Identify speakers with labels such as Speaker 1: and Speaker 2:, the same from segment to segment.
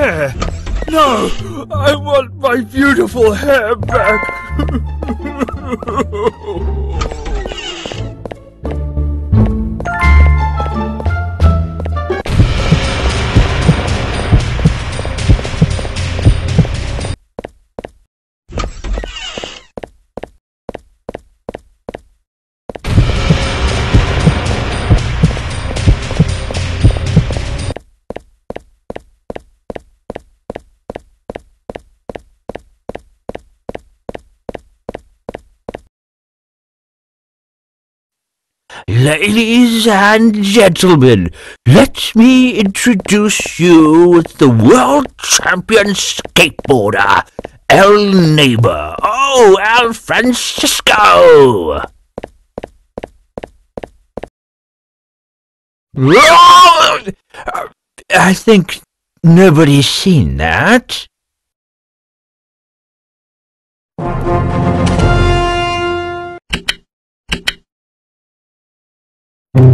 Speaker 1: hair. No, I want my beautiful hair back.
Speaker 2: Ladies and gentlemen, let me introduce you to the world champion skateboarder, El Neighbor. Oh, El Francisco! I think nobody's seen that. This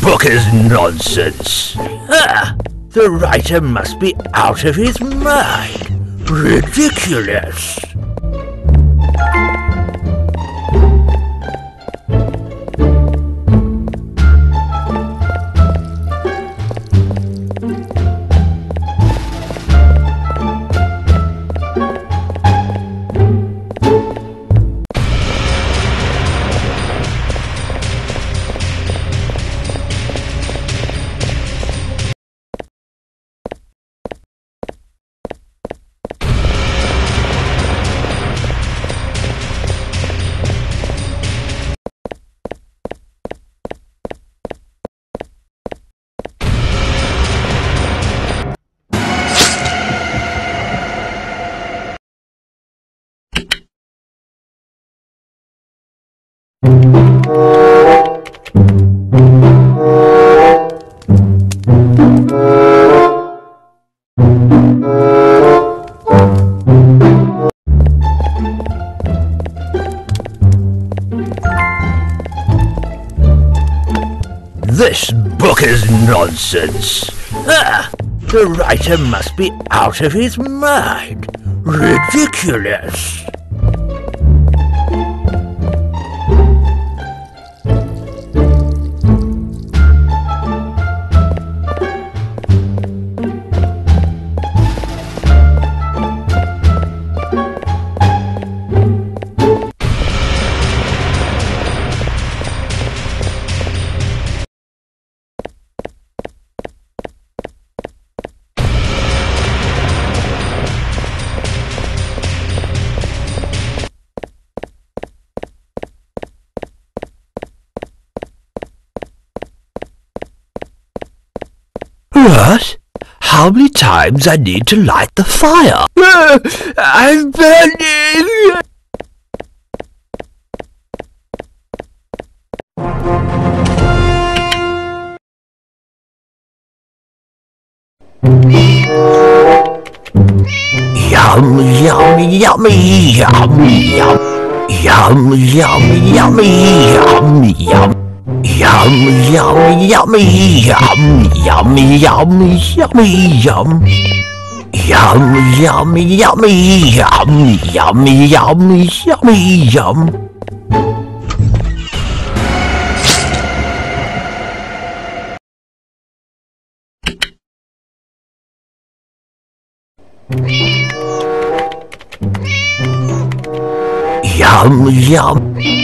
Speaker 2: book is nonsense. Ah, the writer must be out of his mind. Ridiculous. Is nonsense. Ah, the writer must be out of his mind. Ridiculous. What? How many times I need to light the fire? I'm burning! Yum, yum, yummy, yum, yum. Yum, yum, yummy, yum, yum. Yum, yum, yummy, yum, yummy, yummy, yummy, yum. Yum, yummy, yummy, yum, yummy, yummy, yummy, yum. Yum, yum,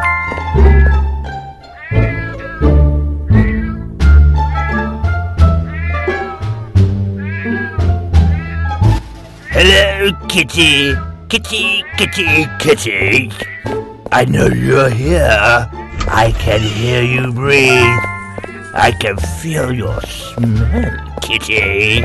Speaker 2: Kitty, kitty, kitty, kitty. I know you're here. I can hear you breathe. I can feel your smell, kitty.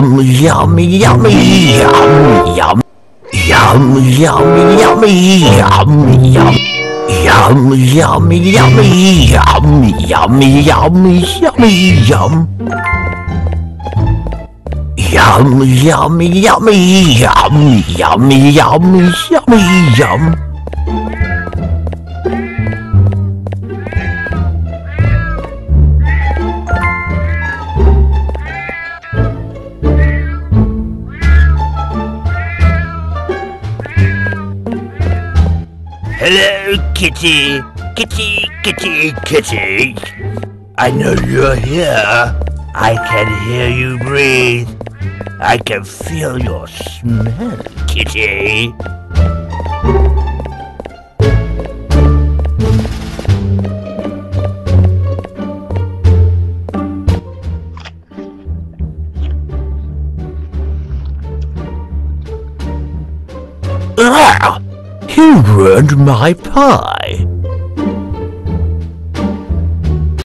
Speaker 2: Yum, yummy, yummy, yum, yum. Yum, yummy, yummy, yum, yum. Yum, yummy, yummy, yum, yummy, yummy, yummy, yum. Yum, yummy, yummy, yum, yummy, yummy, yummy, yum. Kitty. Kitty, kitty, kitty. I know you're here. I can hear you breathe. I can feel your smell, kitty. Ah! He ruined my pie.